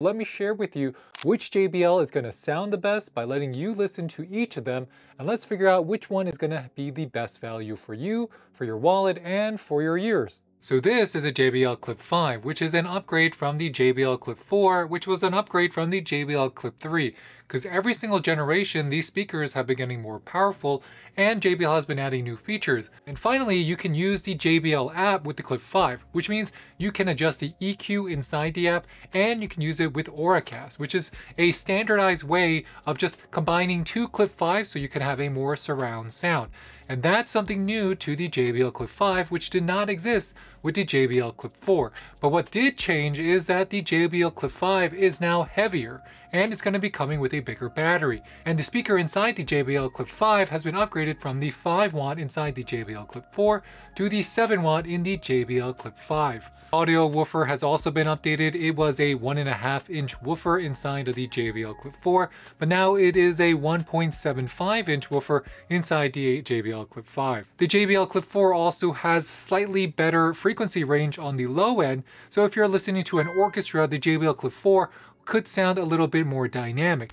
Let me share with you which JBL is going to sound the best by letting you listen to each of them and let's figure out which one is going to be the best value for you, for your wallet, and for your ears. So this is a JBL Clip 5, which is an upgrade from the JBL Clip 4, which was an upgrade from the JBL Clip 3 because every single generation these speakers have been getting more powerful and JBL has been adding new features. And finally, you can use the JBL app with the Clip 5, which means you can adjust the EQ inside the app and you can use it with Auracast, which is a standardized way of just combining two Clip 5s so you can have a more surround sound. And that's something new to the JBL Clip 5, which did not exist with the JBL Clip 4. But what did change is that the JBL Clip 5 is now heavier, and it's going to be coming with a bigger battery. And the speaker inside the JBL Clip 5 has been upgraded from the 5 watt inside the JBL Clip 4 to the 7 watt in the JBL Clip 5. Audio woofer has also been updated. It was a 1.5 inch woofer inside of the JBL Clip 4, but now it is a 1.75 inch woofer inside the JBL Clip 5. The JBL Clip 4 also has slightly better frequency range on the low end, so if you're listening to an orchestra, the JBL Clip 4 could sound a little bit more dynamic.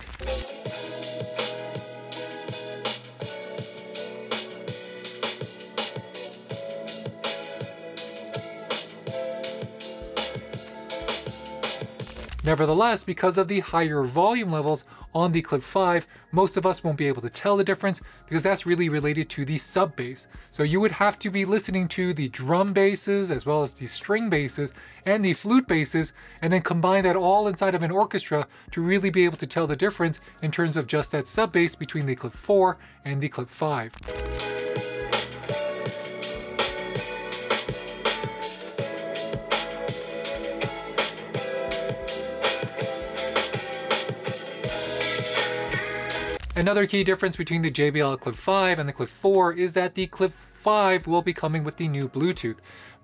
Nevertheless, because of the higher volume levels on the Clip 5, most of us won't be able to tell the difference because that's really related to the sub bass. So you would have to be listening to the drum basses as well as the string basses and the flute basses and then combine that all inside of an orchestra to really be able to tell the difference in terms of just that sub bass between the Clip 4 and the Clip 5. Another key difference between the JBL Clip 5 and the Clip 4 is that the Clip 5 will be coming with the new Bluetooth,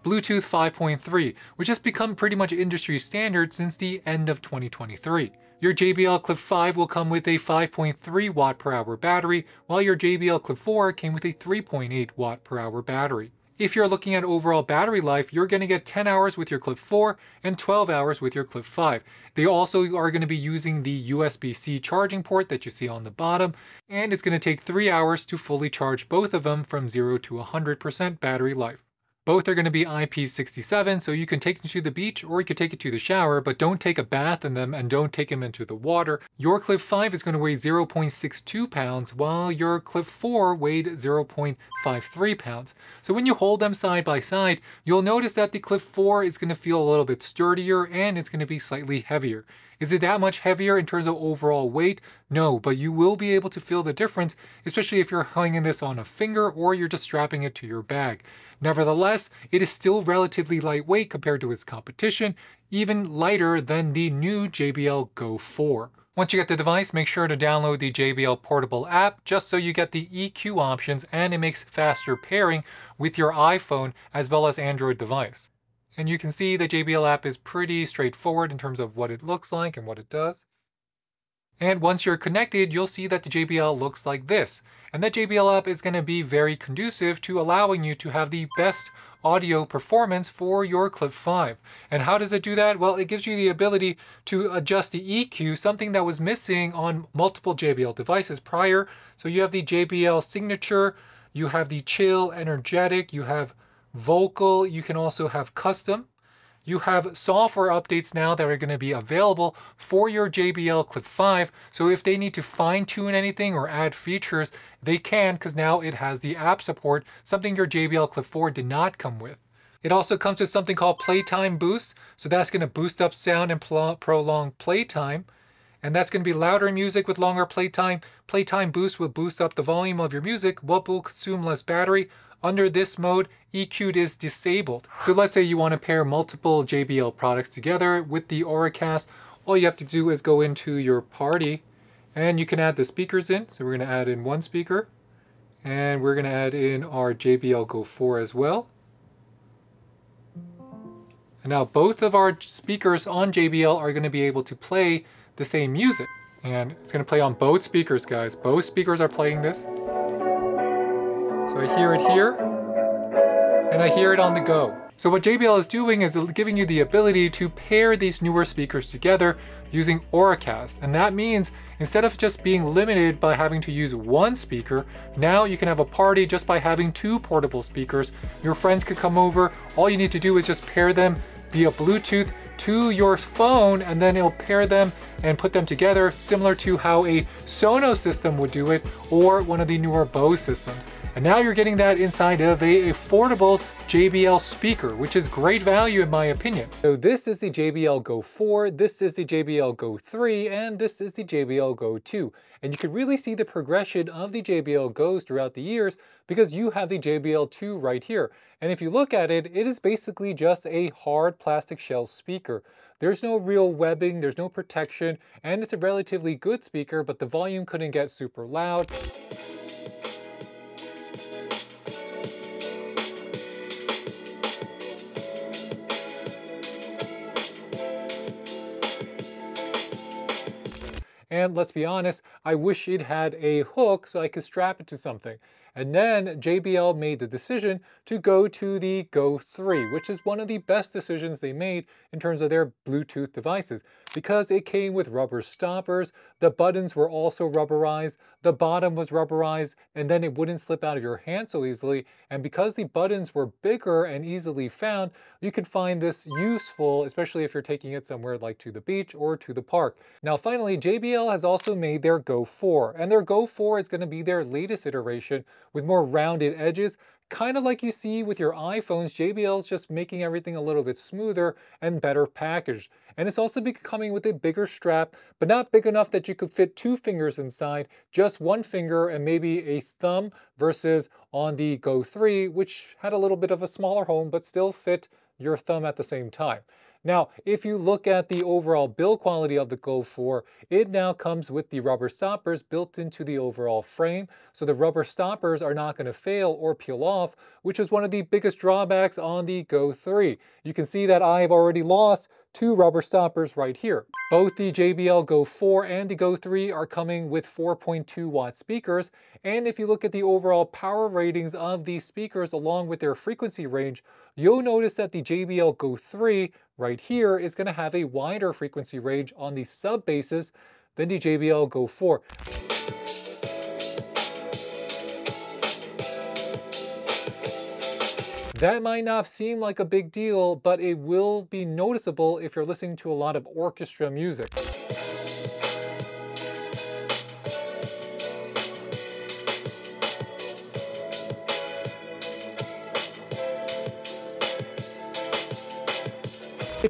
Bluetooth 5.3, which has become pretty much industry standard since the end of 2023. Your JBL Clip 5 will come with a 5.3 watt per hour battery, while your JBL Clip 4 came with a 3.8 watt per hour battery. If you're looking at overall battery life, you're going to get 10 hours with your Clip 4 and 12 hours with your Clip 5. They also are going to be using the USB-C charging port that you see on the bottom, and it's going to take 3 hours to fully charge both of them from 0 to 100% battery life. Both are going to be IP67, so you can take them to the beach or you can take it to the shower, but don't take a bath in them and don't take them into the water. Your Clip 5 is going to weigh 0.62 pounds, while your Clip 4 weighed 0.53 pounds. So when you hold them side by side, you'll notice that the Clip 4 is going to feel a little bit sturdier and it's going to be slightly heavier. Is it that much heavier in terms of overall weight? No, but you will be able to feel the difference, especially if you're hanging this on a finger or you're just strapping it to your bag. Nevertheless, it is still relatively lightweight compared to its competition, even lighter than the new JBL Go 4. Once you get the device, make sure to download the JBL Portable app just so you get the EQ options and it makes faster pairing with your iPhone as well as Android device. And you can see the JBL app is pretty straightforward in terms of what it looks like and what it does. And once you're connected, you'll see that the JBL looks like this. And that JBL app is going to be very conducive to allowing you to have the best audio performance for your Clip 5. And how does it do that? Well, it gives you the ability to adjust the EQ, something that was missing on multiple JBL devices prior. So you have the JBL Signature, you have the Chill, Energetic, you have Vocal, you can also have Custom. You have software updates now that are going to be available for your JBL Clip 5. So if they need to fine tune anything or add features, they can because now it has the app support, something your JBL Clip 4 did not come with. It also comes with something called Playtime Boost. So that's going to boost up sound and prolong playtime. And that's going to be louder music with longer playtime. Playtime Boost will boost up the volume of your music, what will consume less battery. Under this mode, EQ'd is disabled. So let's say you want to pair multiple JBL products together with the Auracast. All you have to do is go into your party and you can add the speakers in. So we're going to add in one speaker and we're going to add in our JBL Go 4 as well. And now both of our speakers on JBL are going to be able to play the same music. And it's going to play on both speakers, guys. Both speakers are playing this. So I hear it here, and I hear it on the go. So what JBL is doing is giving you the ability to pair these newer speakers together using Auracast. And that means instead of just being limited by having to use one speaker, now you can have a party just by having two portable speakers. Your friends could come over. All you need to do is just pair them via Bluetooth to your phone and then it'll pair them and put them together similar to how a Sonos system would do it or one of the newer Bose systems. And now you're getting that inside of a affordable JBL speaker, which is great value in my opinion. So this is the JBL Go 4, this is the JBL Go 3, and this is the JBL Go 2. And you can really see the progression of the JBL Goes throughout the years because you have the JBL 2 right here. And if you look at it, it is basically just a hard plastic shell speaker. There's no real webbing, there's no protection, and it's a relatively good speaker, but the volume couldn't get super loud. And let's be honest, I wish it had a hook so I could strap it to something. And then JBL made the decision to go to the Go 3, which is one of the best decisions they made in terms of their Bluetooth devices because it came with rubber stoppers, the buttons were also rubberized, the bottom was rubberized, and then it wouldn't slip out of your hand so easily. And because the buttons were bigger and easily found, you could find this useful, especially if you're taking it somewhere like to the beach or to the park. Now finally, JBL has also made their Go 4, and their Go 4 is going to be their latest iteration with more rounded edges, kind of like you see with your iPhones, JBL is just making everything a little bit smoother and better packaged. And it's also becoming with a bigger strap, but not big enough that you could fit two fingers inside, just one finger and maybe a thumb versus on the Go 3, which had a little bit of a smaller home, but still fit your thumb at the same time. Now, if you look at the overall build quality of the Go 4, it now comes with the rubber stoppers built into the overall frame. So the rubber stoppers are not going to fail or peel off, which is one of the biggest drawbacks on the Go 3. You can see that I've already lost two rubber stoppers right here. Both the JBL Go 4 and the Go 3 are coming with 4.2 watt speakers. And if you look at the overall power ratings of these speakers along with their frequency range, you'll notice that the JBL Go 3 right here is going to have a wider frequency range on the sub basses than the JBL Go 4. That might not seem like a big deal, but it will be noticeable if you're listening to a lot of orchestra music.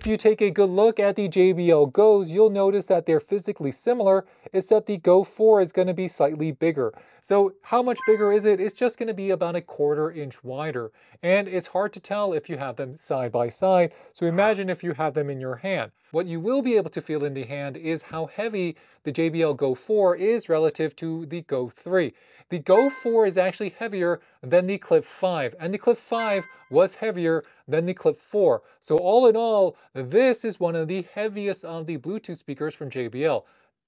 If you take a good look at the JBL Go's, you'll notice that they're physically similar, except the Go 4 is going to be slightly bigger. So how much bigger is it? It's just going to be about a quarter inch wider. And it's hard to tell if you have them side by side. So imagine if you have them in your hand. What you will be able to feel in the hand is how heavy the JBL Go 4 is relative to the Go 3. The Go 4 is actually heavier than the Clip 5, and the Clip 5 was heavier than the Clip 4. So all in all, this is one of the heaviest of the Bluetooth speakers from JBL.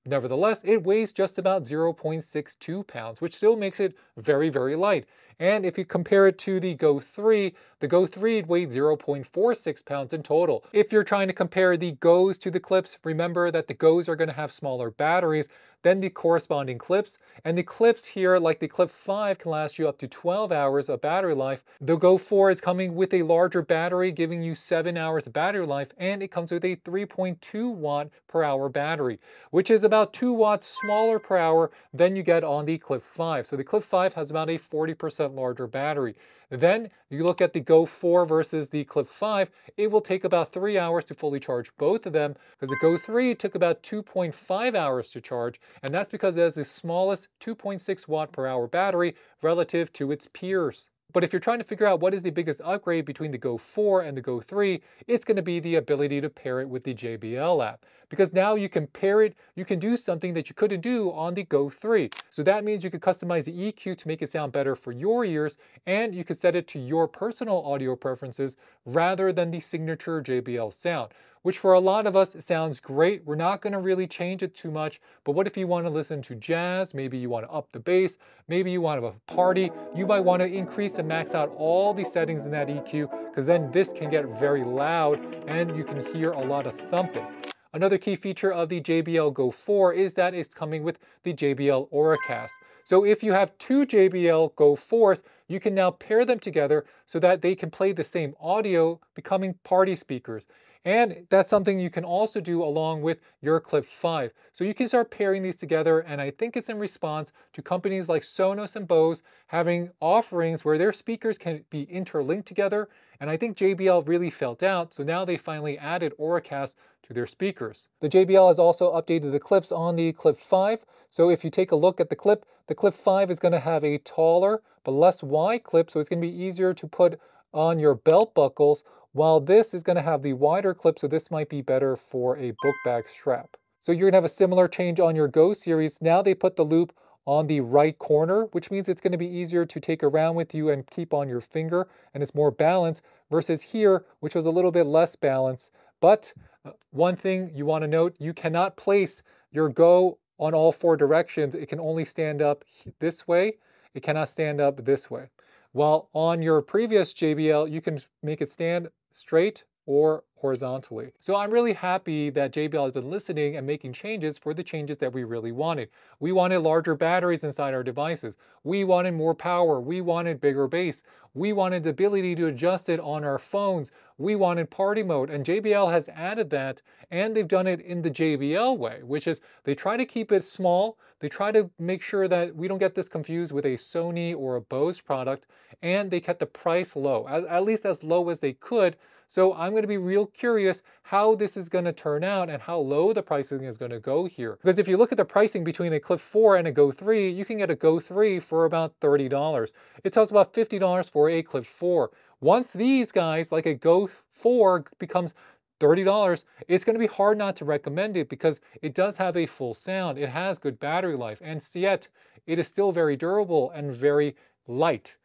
Nevertheless, it weighs just about 0.62 pounds, which still makes it very, very light. And if you compare it to the Go 3, the Go 3 weighed 0.46 pounds in total. If you're trying to compare the Go's to the Clips, remember that the Go's are going to have smaller batteries than the corresponding Clips. And the Clips here, like the Clip 5, can last you up to 12 hours of battery life. The Go 4 is coming with a larger battery, giving you 7 hours of battery life, and it comes with a 3.2 watt per hour battery, which is about 2 watts smaller per hour than you get on the Clip 5. So the Clip 5 has about a 40% larger battery. Then you look at the Go 4 versus the Clip 5, it will take about three hours to fully charge both of them because the Go 3 took about 2.5 hours to charge and that's because it has the smallest 2.6 watt per hour battery relative to its peers. But if you're trying to figure out what is the biggest upgrade between the Go 4 and the Go 3, it's going to be the ability to pair it with the JBL app. Because now you can pair it, you can do something that you couldn't do on the Go 3. So that means you could customize the EQ to make it sound better for your ears, and you could set it to your personal audio preferences rather than the signature JBL sound which for a lot of us sounds great. We're not gonna really change it too much, but what if you wanna listen to jazz? Maybe you wanna up the bass, maybe you wanna have a party. You might wanna increase and max out all the settings in that EQ, because then this can get very loud and you can hear a lot of thumping. Another key feature of the JBL Go 4 is that it's coming with the JBL Auracast. So if you have two JBL Go 4s, you can now pair them together so that they can play the same audio, becoming party speakers. And that's something you can also do along with your Clip 5. So you can start pairing these together and I think it's in response to companies like Sonos and Bose having offerings where their speakers can be interlinked together and I think JBL really felt out, so now they finally added Auracast to their speakers. The JBL has also updated the clips on the Clip 5, so if you take a look at the clip, the Clip 5 is going to have a taller but less wide clip, so it's going to be easier to put on your belt buckles while this is going to have the wider clip, so this might be better for a book bag strap. So you're to have a similar change on your Go series. Now they put the loop on the right corner, which means it's going to be easier to take around with you and keep on your finger, and it's more balanced, versus here, which was a little bit less balanced. But uh, one thing you want to note, you cannot place your Go on all four directions. It can only stand up this way. It cannot stand up this way. While on your previous JBL, you can make it stand straight or horizontally. So I'm really happy that JBL has been listening and making changes for the changes that we really wanted. We wanted larger batteries inside our devices. We wanted more power. We wanted bigger bass. We wanted the ability to adjust it on our phones. We wanted party mode and JBL has added that and they've done it in the JBL way, which is they try to keep it small. They try to make sure that we don't get this confused with a Sony or a Bose product and they kept the price low, at, at least as low as they could so I'm going to be real curious how this is going to turn out and how low the pricing is going to go here. Because if you look at the pricing between a Clip 4 and a Go 3, you can get a Go 3 for about $30. It tells about $50 for a Clip 4. Once these guys, like a Go 4, becomes $30, it's going to be hard not to recommend it because it does have a full sound, it has good battery life, and yet it is still very durable and very light.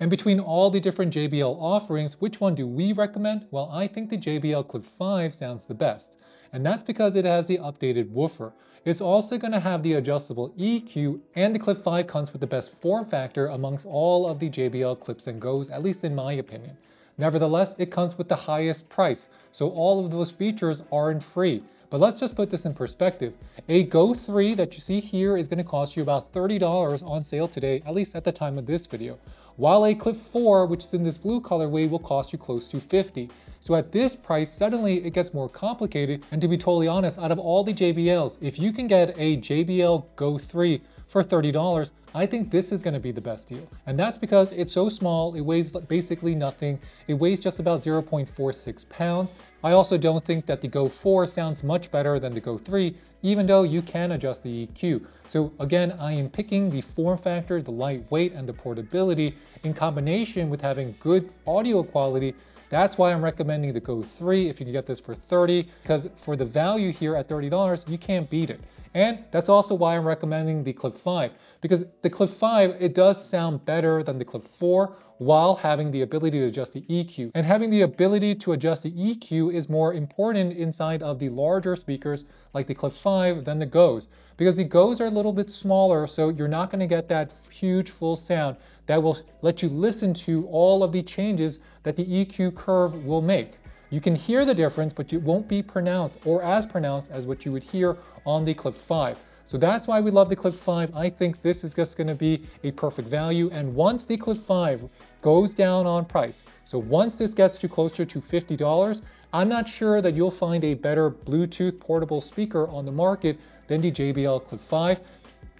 And between all the different JBL offerings, which one do we recommend? Well, I think the JBL Clip 5 sounds the best. And that's because it has the updated woofer. It's also going to have the adjustable EQ and the Clip 5 comes with the best form factor amongst all of the JBL Clips and Goes, at least in my opinion. Nevertheless, it comes with the highest price, so all of those features aren't free. But let's just put this in perspective. A Go 3 that you see here is going to cost you about $30 on sale today, at least at the time of this video while a Clip 4, which is in this blue colorway, will cost you close to 50. So at this price, suddenly it gets more complicated. And to be totally honest, out of all the JBLs, if you can get a JBL Go 3 for $30, I think this is gonna be the best deal. And that's because it's so small, it weighs basically nothing. It weighs just about 0.46 pounds. I also don't think that the Go 4 sounds much better than the Go 3, even though you can adjust the EQ. So again, I am picking the form factor, the lightweight, and the portability in combination with having good audio quality that's why I'm recommending the Go 3 if you can get this for 30, because for the value here at $30, you can't beat it. And that's also why I'm recommending the Clip 5, because the Clip 5, it does sound better than the Clip 4 while having the ability to adjust the EQ. And having the ability to adjust the EQ is more important inside of the larger speakers like the Clip 5 than the Go's, because the Go's are a little bit smaller, so you're not gonna get that huge full sound that will let you listen to all of the changes that the EQ curve will make. You can hear the difference, but it won't be pronounced or as pronounced as what you would hear on the Clip 5. So that's why we love the Clip 5. I think this is just gonna be a perfect value. And once the Clip 5 goes down on price, so once this gets to closer to $50, I'm not sure that you'll find a better Bluetooth portable speaker on the market than the JBL Clip 5,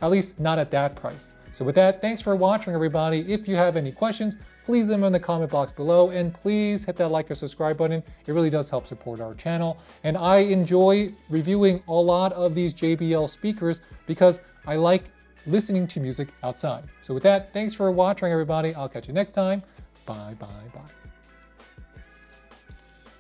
at least not at that price. So with that, thanks for watching everybody. If you have any questions, please leave them in the comment box below and please hit that like or subscribe button. It really does help support our channel. And I enjoy reviewing a lot of these JBL speakers because I like listening to music outside. So with that, thanks for watching everybody. I'll catch you next time. Bye, bye, bye.